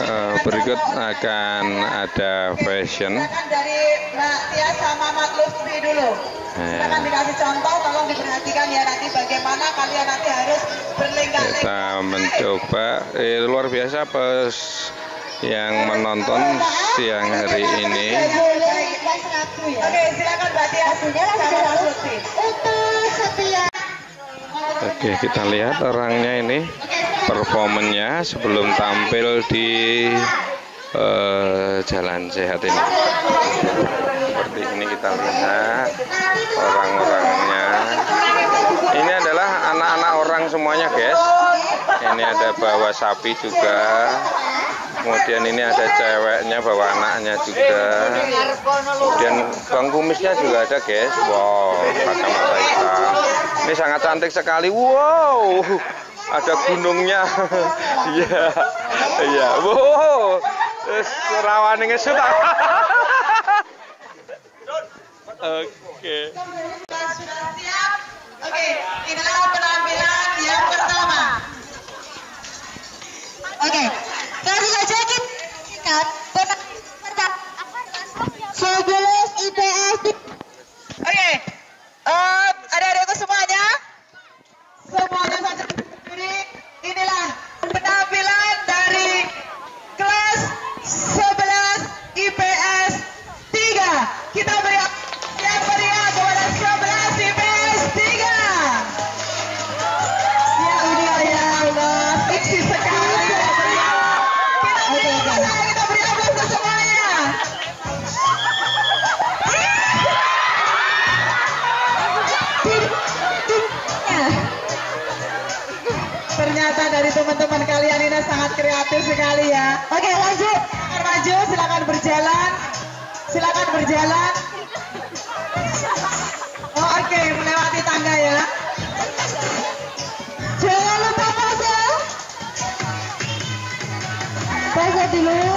Uh, berikut akan ada fashion. Dari Mbak Tia sama Mat Lutfi dulu. Silakan dikasih contoh, tolong diperhatikan ya nanti bagaimana kalian nanti harus berlenggak-lenggak. Kita mencoba, eh, luar biasa pes yang menonton siang hari ini. Oke, silakan Mbak Tia sama Mas Lutfi. Oke, kita lihat orangnya ini performanya sebelum tampil di eh, Jalan Sehat ini. Seperti ini kita lihat orang-orangnya. Ini adalah anak-anak orang semuanya, guys. Ini ada bawa sapi juga. Kemudian ini ada ceweknya bawa anaknya juga. Kemudian bang kumisnya juga ada, guys. Wow, kacamata hitam. Ini sangat cantik sekali. Wow, ada gunungnya. Iya, iya. Wow, rawan ngesut. Oke. Sudah siap? Oke, inilah penampilan sangat kreatif sekali ya. Oke lanjut. Silakan maju, silakan berjalan. Silakan berjalan. Oh, Oke, melewati tangga ya. Jangan lupa pose. Pose dulu.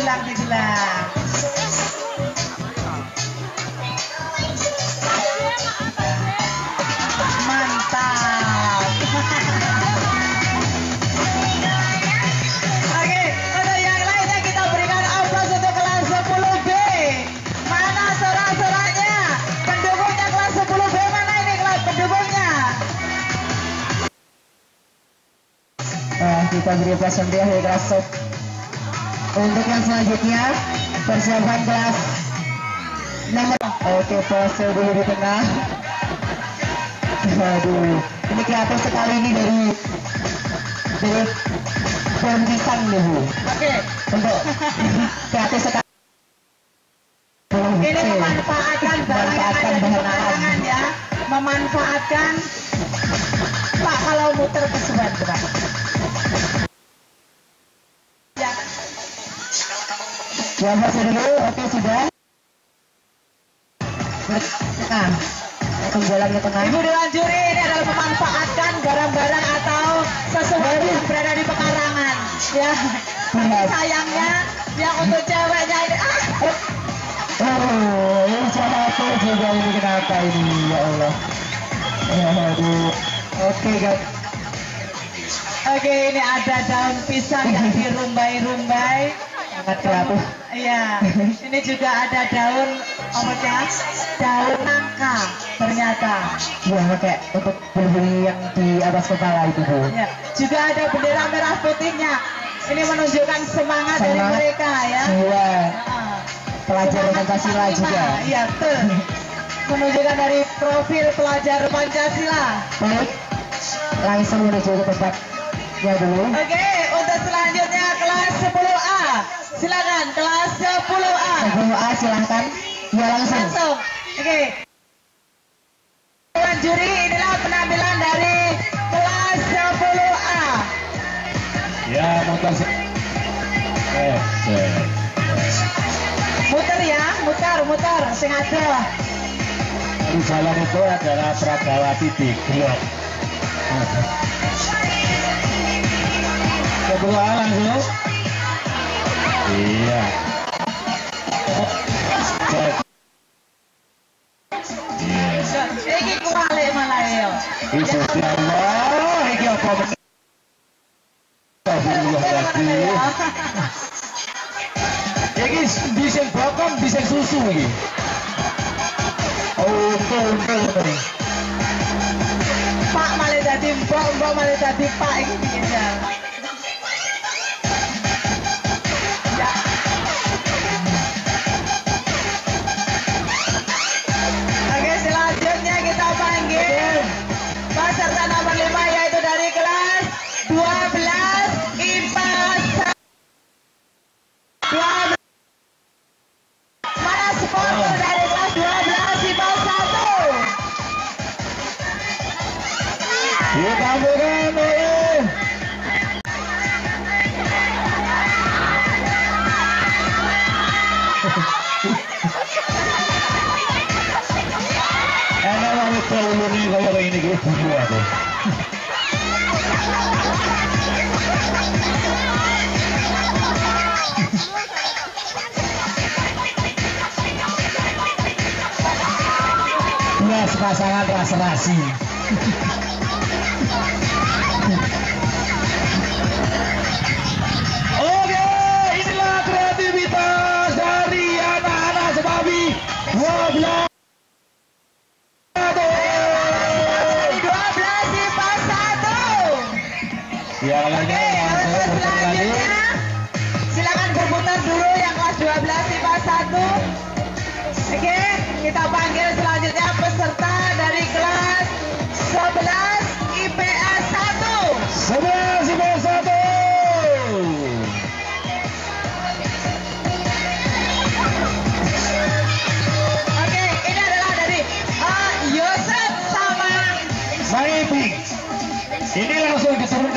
Bisik, didulang, didulang. Mantap. Oke, kita berikan aplaus untuk kelas 10B. Mana sorak-soraknya? Pendukungnya kelas 10B mana ini kelas pendukungnya? Nah, kita beri presentasi dari kelas sub. Untuk yang selanjutnya, persiapan kelas nomor Oke, pose dulu di tengah. Aduh, ini kreatif sekali ini dari dari pisang nih Bu. Oke, Untuk kreatif sekali. ini memanfaatkan barang yang ada di pekarangan ya. Memanfaatkan Pak kalau muter ke sebelah. Ya, Ya, pose dulu. Oke, sudah. Nah, jalan ke tengah. Ibu Dewan Juri ini adalah memanfaatkan barang-barang atau sesuatu yang berada di pekarangan. Ya, tapi Lihat. sayangnya yang untuk ceweknya ini ah, Oh, ini satu juga ini kenapa ini ya Allah. Aduh. Oke guys. Oke, ini ada daun pisang yang dirumbai-rumbai. Kreatif. Iya, ini juga ada daun apa Daun nangka ternyata. Iya, pakai untuk bulu yang di atas kepala itu bu. Ya, juga ada bendera merah putihnya. Ini menunjukkan semangat, dari Semangat. mereka ya. Iya. Pelajar Pancasila 45. juga. Iya, betul. Menunjukkan dari profil pelajar Pancasila. Baik. Langsung menuju ke tempatnya dulu. Oke, untuk selanjutnya kelas 10A. Silakan kelas 10A. Sebelum A silahkan. Ya langsung. Langsung. Oke. Dewan juri inilah penampilan dari kelas 10A. Ya, se- Eh, eh. Muter ya, muter, muter, sing ada. Di jalan itu adalah Pragawati di Grok. Kedua langsung. Iya. Iki malah ya. Gusti Allah, iki apa men- Astagfirullahaladzim. Iki bisa bokong, bisa susu iki. Oh, untung. Pak malah dadi mbok, mbok malah dadi pak iki piye kalau ini gue bunuh aku. Belas pasangan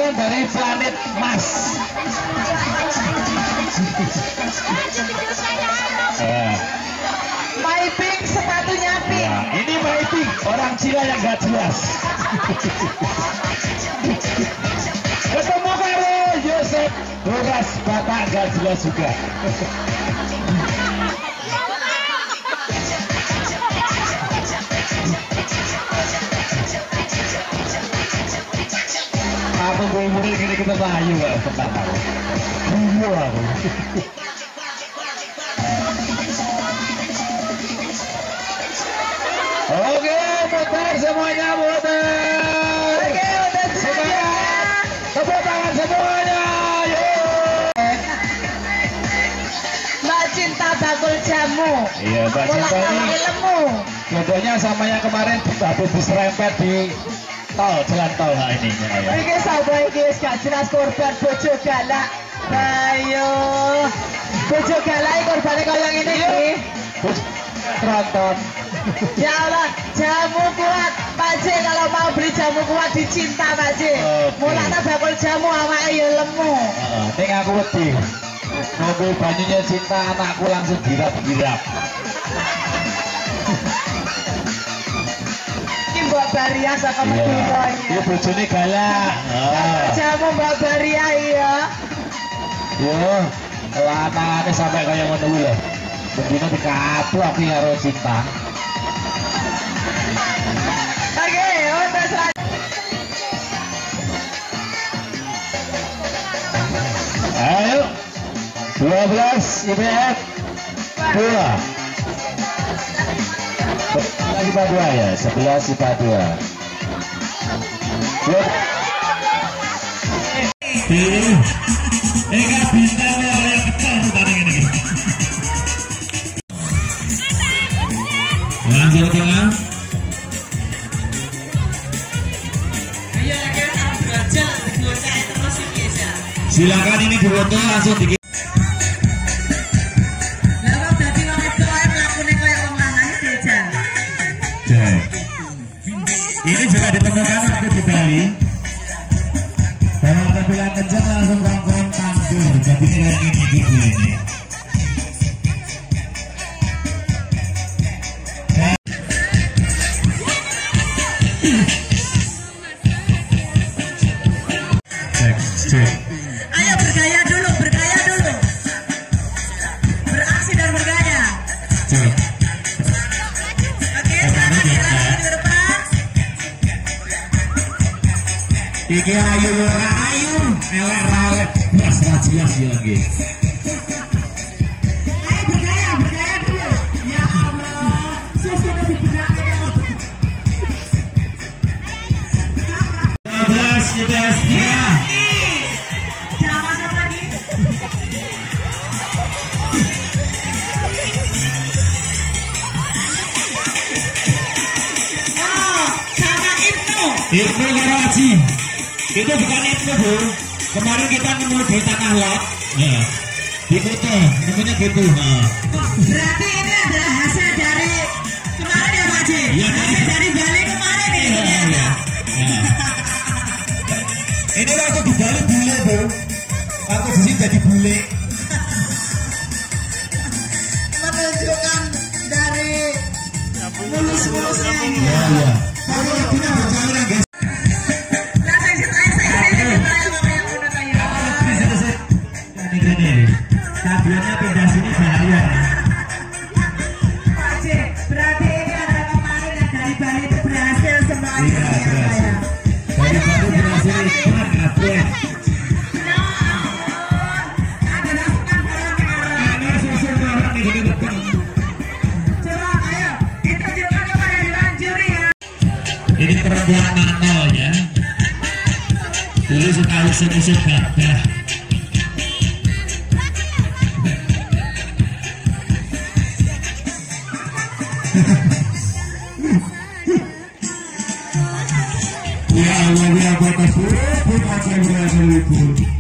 diturunkan dari planet Mars. Eh, My Pink sepatunya pink. ya, ini Maiping, orang Cina yang gak jelas. Ketemu karo Yosef Boras Batak gak jelas juga. Aku gue murid ini kita bayu gak aku. Oke, muter semuanya muter. Oke, Semangat. selanjutnya Tepuk tangan semuanya. Mbak Cinta Bakul Jamu. Iya, Mbak Cinta ini lemu. jodohnya sama yang kemarin habis diserempet di tol, jalan tol nah ini. Ya. Iki sapa iki wis gak jelas korban bojo galak. Ayo. Bojo galak korbane kaya ngene iki. Tronton. Ya Allah, jamu kuat. Pak J kalau mau beli jamu kuat dicinta Pak J. Oke. Mulane bakul jamu awake ya lemu. Heeh, Ning aku wedi. Mobil banyunya cinta anakku langsung girap-girap. Mbak Baria saka Iya. Iya bojone galak. Ah. Jamu Mbak Baria iya. Yo, lanangane sampai kaya ngono kuwi lho. Bendina dikaplok iki karo cinta. Oke, untuk selanjutnya. Ayo. 12 IPF 2. Lagi IPA 2 ya, 11 IPA 2. Yuk. Pilih. Eka yang pertandingan ini. Lanjut tengah. Silakan ini difoto langsung di Yeah. Ibnu. Ibnu karo Aji. Itu bukan Ibnu, Bu. Kemarin kita nemu di Tanah Lot. Ya. Di foto, namanya gitu. Nah. Berarti ini adalah hasil dari kemarin ya Pak Haji? Iya, hasil dari- dari Bali kemarin nih. Iya, iya. ternyata. Nah. Ini waktu di Bali bule, Bu. Waktu di sini jadi bule. Menunjukkan dari mulus-mulusnya ini. Ya, iya. Kalau kita Ini perempuan manol ya. Dulu suka gabah. Ya Allah, ya Allah, sebut aja berhasil itu. Biar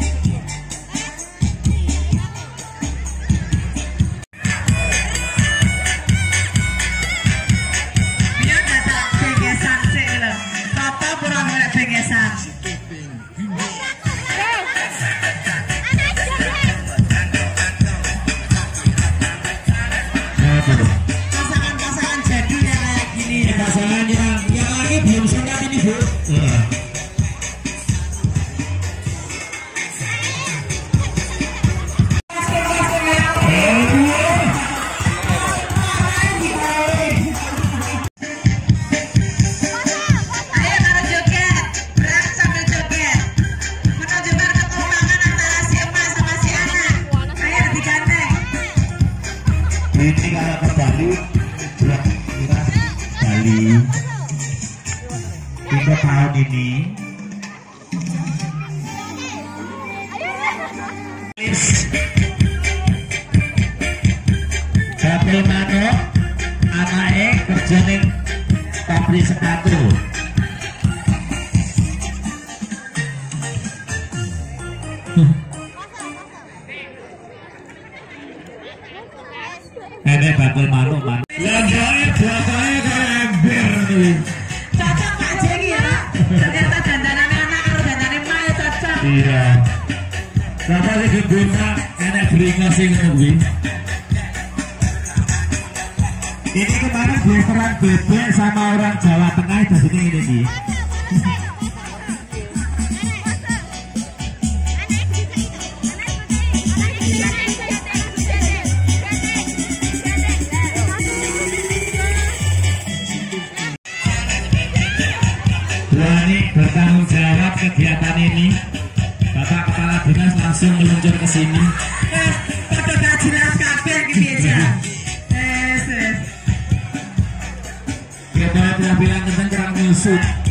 Bali. Tiga tahun ini. Iya. Kenapa sih geguna enak beringas sih kuwi? ini kemarin blasteran bebek sama orang Jawa Tengah jadinya ini nih Langsung meluncur ke sini Foto jelas kabeh aja. Kita bilang tentang kurang nyusut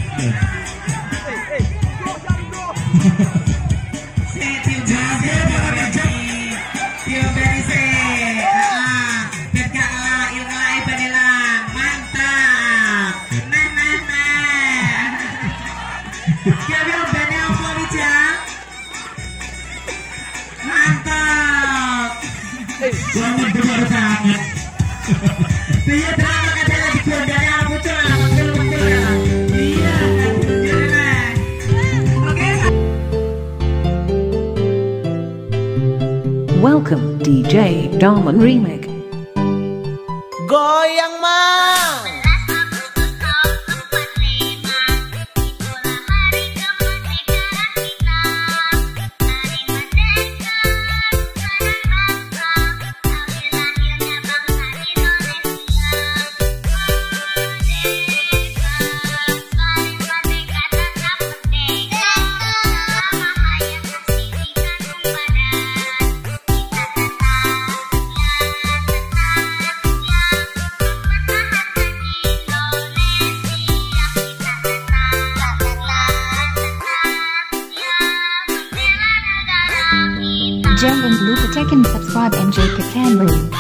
Welcome DJ Darman Remix. 5 MJ Catan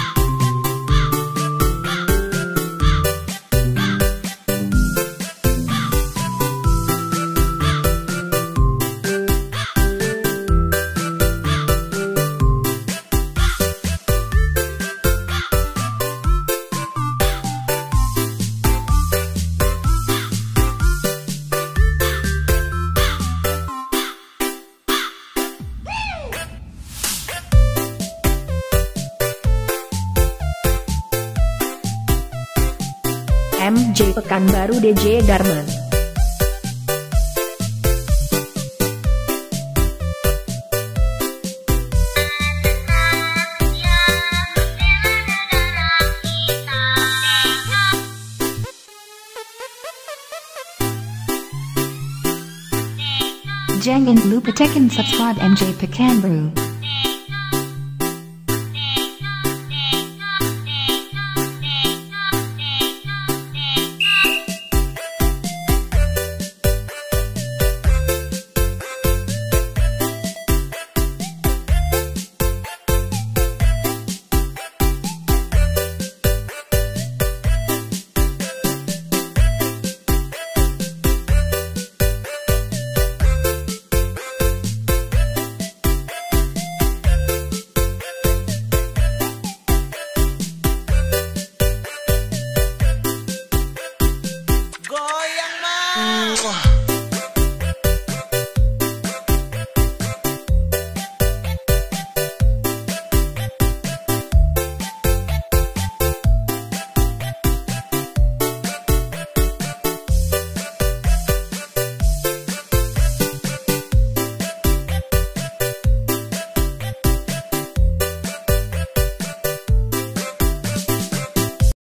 Pekanbaru DJ Darman. Jangan lupa tekan subscribe MJ Pekanbaru.